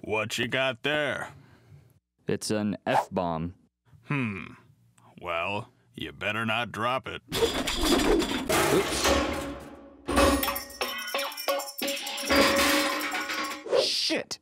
What you got there? It's an F bomb. Hmm. Well, you better not drop it. Oops. Shit!